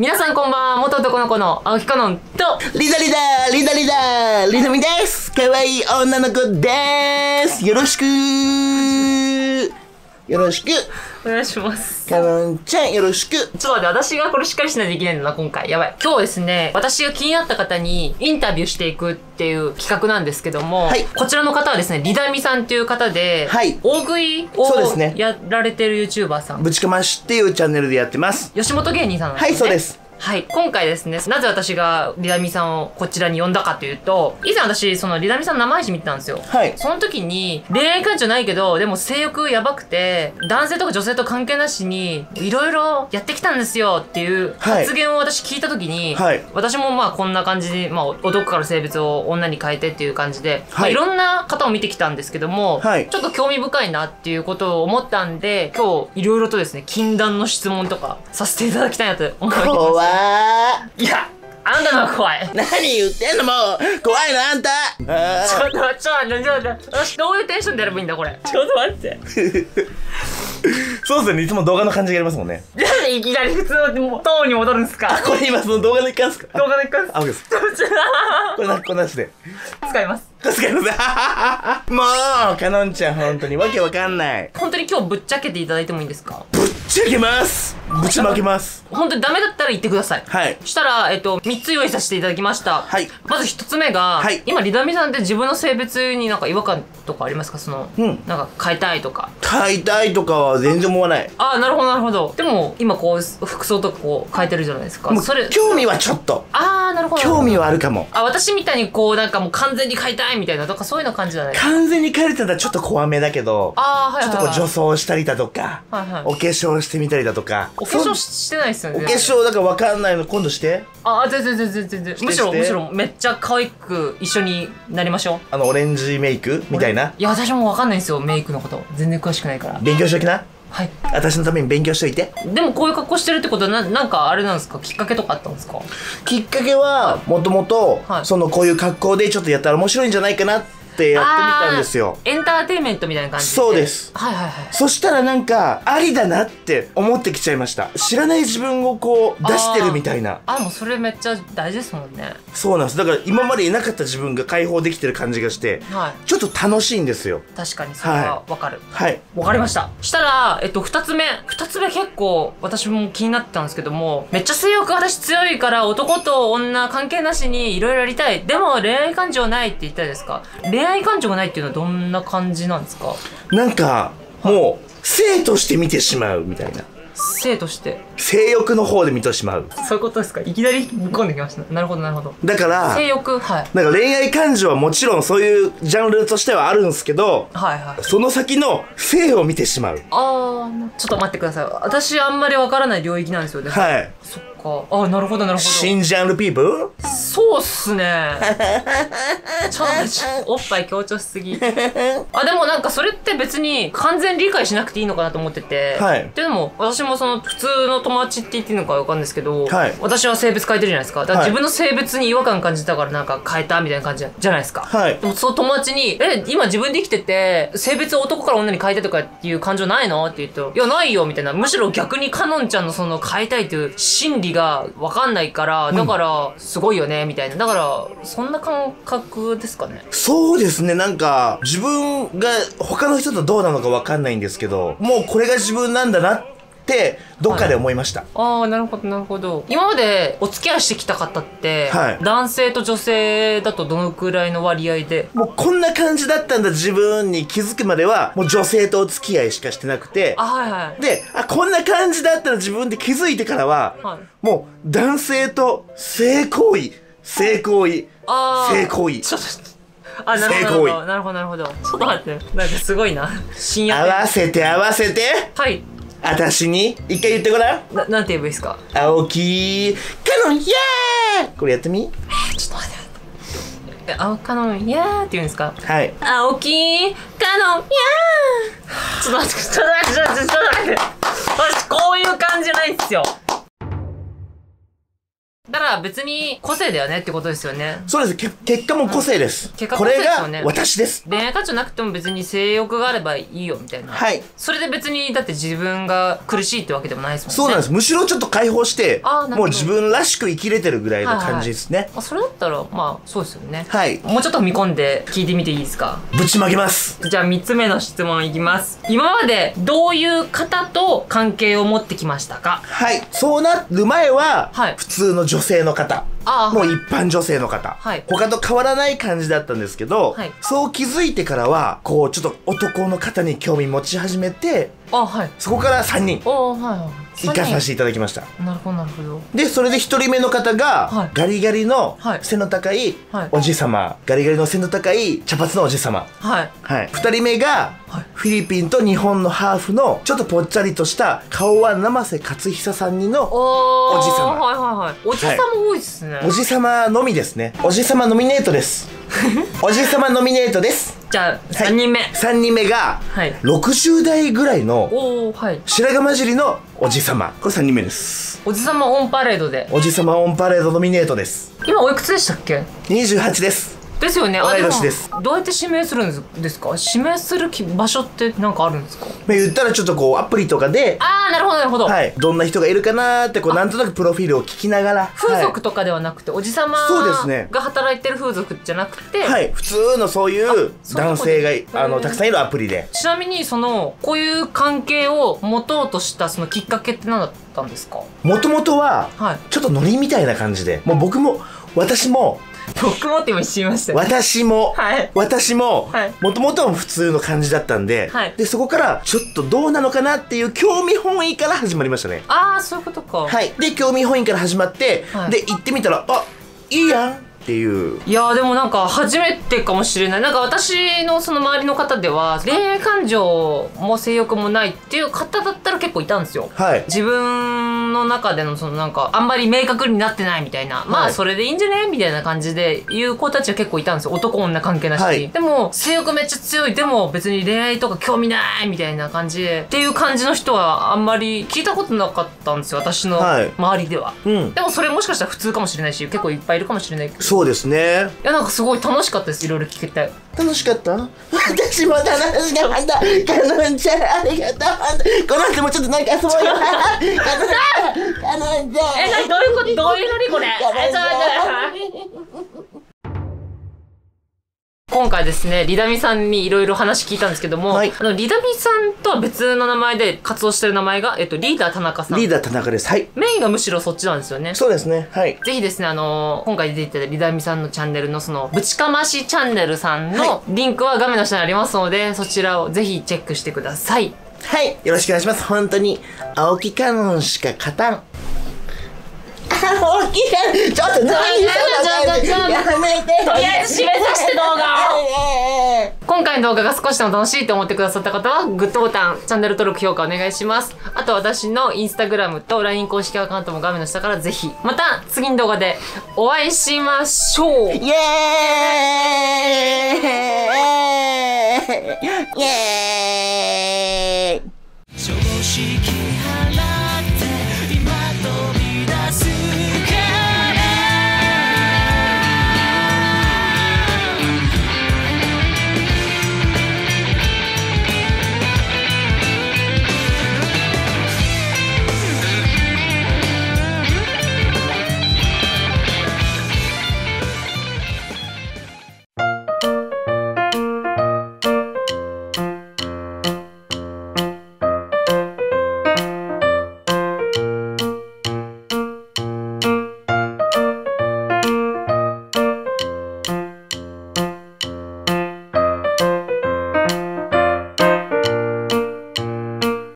皆さんこんばんは、元男の子の青木かのんと、リザリダリザリダリザミです。可愛い女の子です。よろしく。よろしく。お願いします。カノンちゃんよろしくちょっと待って、私がこれしっかりしないといけないんだな、今回。やばい。今日ですね、私が気になった方にインタビューしていくっていう企画なんですけども、はいこちらの方はですね、リダミさんっていう方で、はい大食いをそうですねやられてる YouTuber さん。ぶちかましっていうチャンネルでやってます吉本芸人さんなんですよね。はいそうです。はい。今回ですね、なぜ私がリダミさんをこちらに呼んだかというと、以前私、そのリダミさんの生配信見てたんですよ。はいその時に、恋愛感情ないけど、でも性欲やばくて、男性とか女性と関係なしに、いろいろやってきたんですよっていうはい発言を私聞いた時に、はい私もまあこんな感じで、まあ男から性別を女に変えてっていう感じで、まあ、はいいろんな方を見てきたんですけども、はいちょっと興味深いなっていうことを思ったんで、今日いろいろとですね、禁断の質問とかさせていただきたいなと思います。いや、あんたのは怖い。何言ってんのもう。怖いのあんた。あ ちょっと待って、ちょっと待って、ちょっと待って。私どういうテンションでやればいいんだ、これ？ちょっと待って。ーそうですねいつも動画の感じがありますもんね。なんでいきなり普通のトーンに戻るんですか？これ今その動画の一環ですか？動画で一回あ、オッケーです。これな、これなしで。使います。助かります。もうカノンちゃん本当に。わけわかんない。本当に今日ぶっちゃけていただいてもいいですか？ちゃけますぶちまけます本当にダメだったら言ってください。はいしたら、えっと、3つ用意させていただきました。はいまず1つ目が、はい今、リダミさんって自分の性別になんか違和感とかありますか？その、うんなんか変えたいとか。買いたいとかは全然思わないああ、なるほど、なるほど。でも、今こう、服装とかこう変えてるじゃないですか。もうそれ、興味はちょっとああ、なるほど。興味はあるかもあ、私みたいにこう、なんかもう完全に買いたいみたいなとか、そういうの感じじゃない完全に帰れたらちょっと怖めだけどああ、はいはい、はい。ちょっとこう女装したりだとか、はいはいお化粧してみたりだとかお化粧そしてないですよね。お化粧だからわかんないの今度してああ、全然全然全然。むしろ、むしろ、めっちゃ可愛く一緒になりましょう。あのオレンジメイクみたいないや、私もわかんないんですよ、メイクのこと。全然詳しくないから。勉強しときなはい。私のために勉強しといて。でもこういう格好してるってことはな、なんかあれなんですか？きっかけとかあったんですか？きっかけはもともとはい。そのこういう格好でちょっとやったら面白いんじゃないかなってやってみたんですよエンターテインメントみたいな感じそうですはいはいはい。そしたらなんかありだなって思ってきちゃいました知らない自分をこう出してるみたいなあ、もうそれめっちゃ大事ですもんね。そうなんですだから今までいなかった自分が解放できてる感じがしてはい。ちょっと楽しいんですよ確かにそれはわかる。はいわかりました。したら、えっと、二つ目。二つ目結構、私も気になってたんですけども、めっちゃ性欲私強いから、男と女関係なしにいろいろやりたい。でも、恋愛感情ないって言ったじゃないですか。恋愛感情がないっていうのはどんな感じなんですか？なんかもう性として見てしまうみたいな性として？性欲の方で見てしまうそういうことですか？いきなりぶっ込んできました。なるほど、なるほど。だから性欲？はい。なんか恋愛感情はもちろんそういうジャンルとしてはあるんですけどはいはい。その先の性を見てしまうあー、ちょっと待ってください。私あんまりわからない領域なんですよね。はいそっか。あー、なるほど、なるほど。新ジャンルピープ？ルそうっすね。ちょっとおっぱい強調しすぎ。あ、でもなんかそれって別に完全理解しなくていいのかなと思ってて。はいっていうのも、私もその普通の友達って言っていいのかわかんないですけど、はい私は性別変えてるじゃないですか。だからはい自分の性別に違和感感じたからなんか変えたみたいな感じじゃないですか。はいでもその友達に、え、今自分で生きてて、性別を男から女に変えてとかっていう感情ないの？って言うと、いや、ないよ、みたいな。むしろ逆にカノンちゃんのその変えたいという心理がわかんないから、だから、すごいよね、みたいな。だから、そんな感覚ですかね。そうですねなんか自分が他の人とどうなのかわかんないんですけどもうこれが自分なんだなってどっかで思いました、ああ、なるほど、なるほど。今までお付き合いしてきた方って、はい。男性と女性だとどのくらいの割合で？もうこんな感じだったんだ自分に気づくまではもう女性とお付き合いしかしてなくて。あ、はいはい。であこんな感じだったら自分で気づいてからは、はい。もう男性と性行為。性行為。性行為。ちょっと、あ、なるほど、なるほど、なるほど、なるほど。ちょっと待って、なんかすごいな。深夜合わせて合わせて。はい。私に？一回言ってごらん。な、なんて言えばいいですか？青木。カノンイエーイ！これやってみ？ちょっと待って。え青カノン、イヤーって言うんですか？はい。青木カノン、イヤーちょっと待って、ちょっと待って、ちょっと待って、ちょっと待って。私、こういう感じじゃないんですよ。だから、ら別に個性だよねってことですよね。そうです。け結果も個性です。結果これが個性ですよね私です。恋愛感情なくても別に性欲があればいいよみたいな。はい。それで別にだって自分が苦しいってわけでもないですもんね。そうなんです。むしろちょっと解放してあーなるほどもう自分らしく生きれてるぐらいの感じですね。あそれだったらまあそうですよね。はい。もうちょっと踏み込んで聞いてみていいですか？ぶちまけます。じゃあ3つ目の質問いきます。今までどういう方と関係を持ってきましたか？はい。そうなる前は、はい普通の女性の方。もう一般女性の方、はい。他と変わらない感じだったんですけど、はい。そう気づいてからはこうちょっと男の方に興味持ち始めてあ、はい。そこから3人。行かさせていただきました。なるほど、なるほど。でそれで1人目の方が、はい。ガリガリのはい。背の高いはい。おじさま、ガリガリの背の高い茶髪のおじさまはい。はい、2人目が、はい。フィリピンと日本のハーフのちょっとぽっちゃりとした顔は生瀬勝久さんにのおじさまはいはいはい。おじさま多いっすね。おじさまのみですね。おじさまノミネートです。おじさまノミネートです。じゃあ、3人目。3人目がはい。60代ぐらいの。白髪混じりのおじさま。これ3人目です。おじさまオンパレードで。おじさまオンパレードノミネートです。今おいくつでしたっけ？28ですですよね。あ同い年です。もどうやって指名するんですか？指名するき場所ってなんかあるんですか？まあ言ったらちょっとこうアプリとかであー、なるほど、なるほど。はい。どんな人がいるかなーってこうなんとなくプロフィールを聞きながら風俗とかではなくて、おじさまそうですね。が働いてる風俗じゃなくて、はい、はい、普通のそういう男性がいあのたくさんいるアプリで。ちなみにそのこういう関係を持とうとしたそのきっかけって何だったんですか？もともとははい。ちょっとノリみたいな感じで。もう僕も私も僕もって今知りましたよ。私も、はい。私もはい。もともとは普通の感じだったんで,、はい。でそこからちょっとどうなのかなっていう興味本位から始まりましたね。ああそういうことか、はい。で興味本位から始まって、はい。で行ってみたらあいいやんっていう。いやーでもなんか初めてかもしれない。なんか私のその周りの方では恋愛感情も性欲もないっていう方だったら結構いたんですよ。はい。自分の中でのそのなんかあんまり明確になってないみたいな、まあそれでいいんじゃねみたいな感じで言う子たちは結構いたんですよ。男女関係なし。に、はい。でも性欲めっちゃ強い。でも別に恋愛とか興味ないみたいな感じ。でっていう感じの人はあんまり聞いたことなかったんですよ。私のはい。周りでは、うん。でもそれもしかしたら普通かもしれないし結構いっぱいいるかもしれないそうですね。いやなんかすごい楽しかったですいろいろ聞けて。楽しかった？私も楽しかった。かのんちゃんありがとう。この後もちょっとなんか遊ぼうよ え、なにどういうことどういうのにこれ？やばいえちょっと待って。今回ですね、リダミさんにいろいろ話聞いたんですけども、はい。あの、リダミさんとは別の名前で活動してる名前が、えっと、リーダー田中さん。リーダー田中です。はい。メインがむしろそっちなんですよね。そうですね。はい。ぜひですね、あの今回出ていただいたリダミさんのチャンネルのその、ぶちかましチャンネルさんのリンクは画面の下にありますので、そちらをぜひチェックしてください。はいよろしくお願いします。本当に青木かのんしか勝たん。青木かのんちょっと何その感じちょっとちょっとやめてとりあえず締めさせて動画を今回の動画が少しでも楽しいと思ってくださった方はグッドボタンチャンネル登録評価お願いしますあと私のインスタグラムと LINE 公式アカウントも画面の下からぜひまた次の動画でお会いしましょうイエーイイエーイ